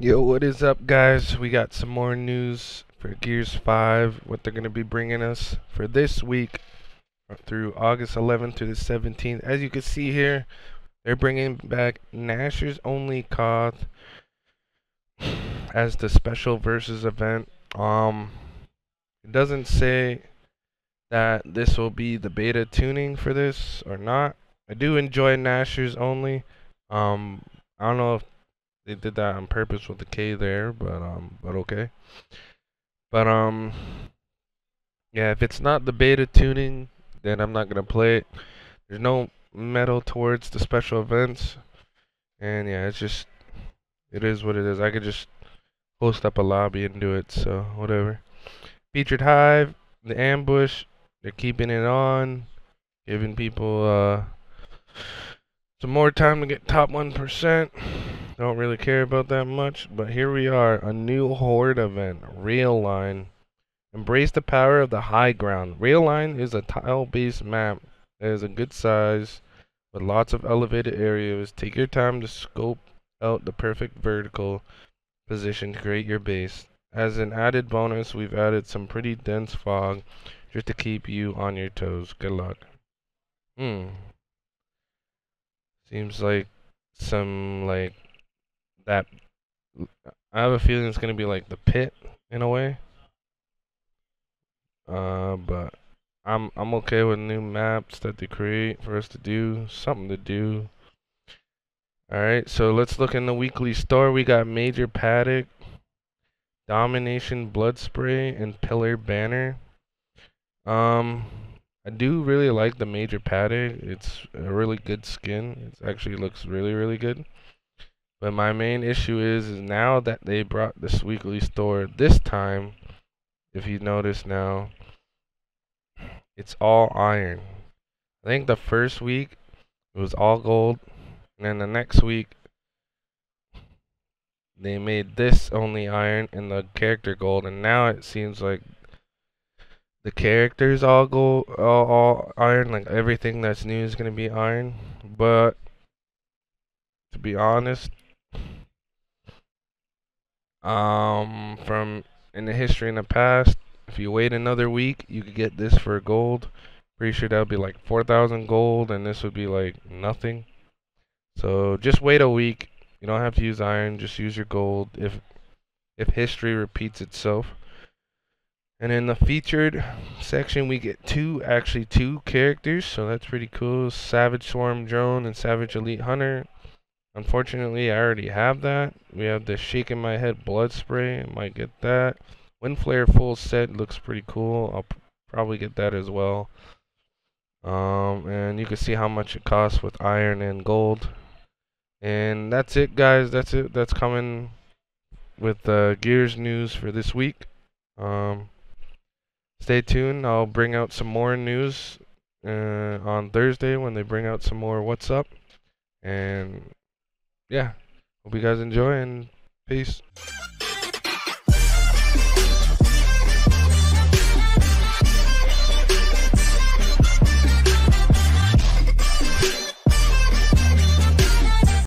Yo, what is up, guys? We got some more news for Gears 5, what they're going to be bringing us for this week through August 11th to the 17th. As you can see here, they're bringing back Gnashers Only Koth as the special versus event. Um, it doesn't say that this will be the beta tuning for this or not. I do enjoy Gnashers Only. Um, I don't know if they did that on purpose with the K there, but um, but okay. But um, yeah, if it's not the beta tuning, then I'm not gonna play it. There's no medal towards the special events, and yeah, it's just it is what it is. I could just host up a lobby and do it, so whatever. Featured Hive, the ambush, they're keeping it on, giving people uh some more time to get top one percent. Don't really care about that much, but here we are, a new Horde event, Rail Line. Embrace the power of the high ground. Rail Line is a tile-based map that is a good size with lots of elevated areas. Take your time to scope out the perfect vertical position to create your base. As an added bonus, we've added some pretty dense fog just to keep you on your toes. Good luck. Hmm. Seems like some like that I have a feeling it's gonna be like the pit in a way. Uh, but I'm I'm okay with new maps that they create for us to do something to do. All right, so let's look in the weekly store. We got Major Paduk, Domination Blood Spray, and Pillar Banner. Um, I do really like the Major Paduk. It's a really good skin. It actually looks really really good. But my main issue is, is now that they brought this weekly store this time, if you notice now, it's all iron. I think the first week it was all gold, and then the next week they made this only iron and the character gold, and now it seems like the characters all go all, all iron, like everything that's new is gonna be iron. But to be honest, um, from in the history in the past, if you wait another week, you could get this for gold. Pretty sure that would be like 4,000 gold, and this would be like nothing. So just wait a week. You don't have to use iron. Just use your gold if if history repeats itself. And in the featured section, we get two, actually two characters, so that's pretty cool. Savage Swarm Drone and Savage Elite Hunter. Unfortunately, I already have that. We have the Shaking My Head Blood Spray. Might get that. Wind Flare full set looks pretty cool. I'll probably get that as well. Um, and you can see how much it costs with iron and gold. And that's it, guys. That's it. That's coming with the uh, Gears news for this week. Um, stay tuned. I'll bring out some more news uh, on Thursday when they bring out some more What's Up. And yeah, hope you guys enjoy and peace.